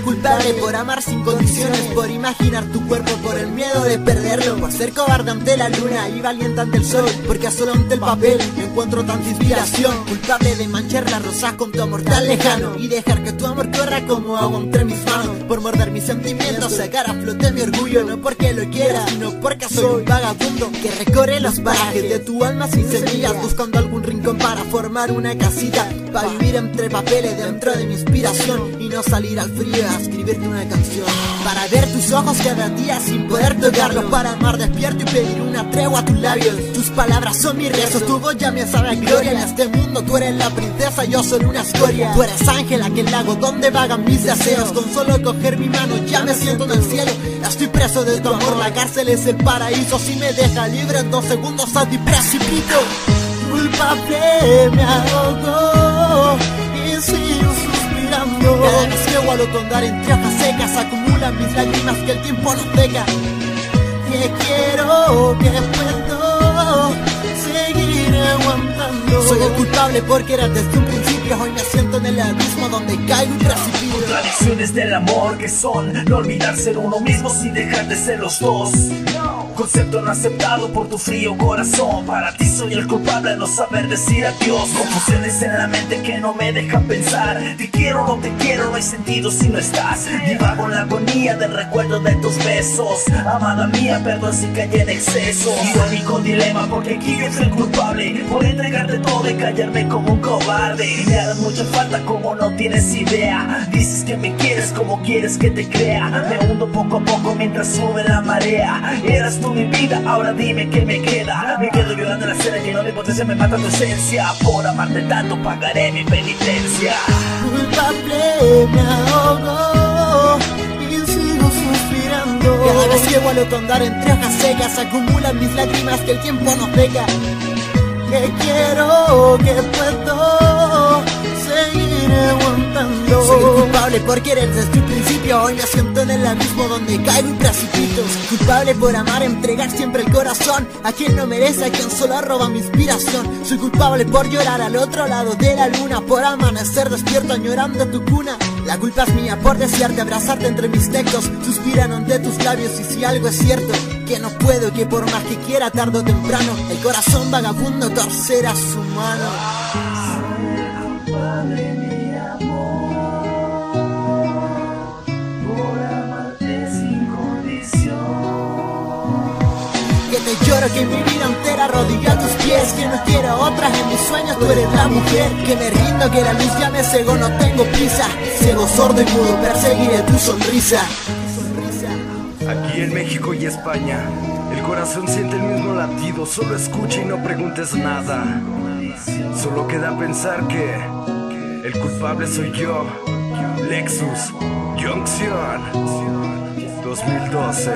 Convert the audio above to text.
culpable por amar sin condiciones, por imaginar tu cuerpo, por el miedo de perderlo, por ser cobarde ante la luna y valiente ante el sol, porque solo ante el papel encuentro tanta inspiración. Culpable de manchar las rosas con tu amor tan lejano y dejar que tu amor corra como agua entre mis manos, por morder mis sentimientos, sacar a flote mi orgullo, no porque lo quiera, sino porque soy un vagabundo que recorre los parajes de tu alma sin semillas, buscando algún rincón para formar una casita, para vivir entre papeles dentro de mi inspiración y no salir al frío a escribirte una canción. Para ver tus ojos cada día sin poder tocarlos, para amar despierto y pedir una tregua a tus labios. Tus palabras son mis rezos, tu voz ya me sabe a gloria. En este mundo tú eres la princesa, yo soy una escoria. Tú eres ángel, aquel lago donde vagan mis deseos. Con solo coger mi mano ya me siento en el cielo. Estoy preso de tu amor, la cárcel es el paraíso. Si me deja libre en dos segundos a ti precipito. Culpable me ahogo y sigo vuelvo a andar entre hojas secas, acumulan mis lágrimas que el tiempo no seca. Que quiero, que puedo seguir aguantando. Soy el culpable porque era desde un principio. Hoy me siento en el abismo donde caigo y precipito. Contradicciones del amor que son no olvidarse de uno mismo sin dejar de ser los dos. Concepto no aceptado por tu frío corazón. Para ti soy el culpable de no saber decir adiós. Confusiones en la mente que no me dejan pensar. Te quiero o no te quiero, no hay sentido si no estás. Divago en la agonía del recuerdo de tus besos. Amada mía, perdón si caí en exceso. Irónico dilema porque aquí yo soy el culpable Por entregarte todo y callarme como un cobarde. Me hagas mucha falta como no tienes idea. Dices que me como quieres que te crea. Me hundo poco a poco mientras sube la marea. Eras tú mi vida, ahora dime qué me queda. Me quedo violando la cera lleno de potencia, me mata tu esencia. Por amarte tanto pagaré mi penitencia. Culpable me ahogo y sigo suspirando. Cada vez que vuelvo a andar entre hojas secas, acumulan mis lágrimas que el tiempo no pega. Que quiero, que puedo culpable por querer desde el principio. Hoy me siento en el abismo donde caigo y precipito. Soy culpable por amar, entregar siempre el corazón a quien no merece, a quien solo roba mi inspiración. Soy culpable por llorar al otro lado de la luna, por amanecer despierto añorando tu cuna. La culpa es mía por desearte, abrazarte entre mis textos. Suspiran ante tus labios y si algo es cierto, que no puedo, que por más que quiera tarde o temprano, el corazón vagabundo torcerá su mano. Lloro, que mi vida entera rodilla a tus pies Que no quiero otras en mis sueños, tú eres la mujer Que me rindo, que la luz ya me cegó, no tengo prisa Ciego, sordo y mudo, perseguiré tu sonrisa Aquí en México y España, el corazón siente el mismo latido, solo escucha y no preguntes nada. Solo queda pensar que el culpable soy yo, Lexus Junction 2012.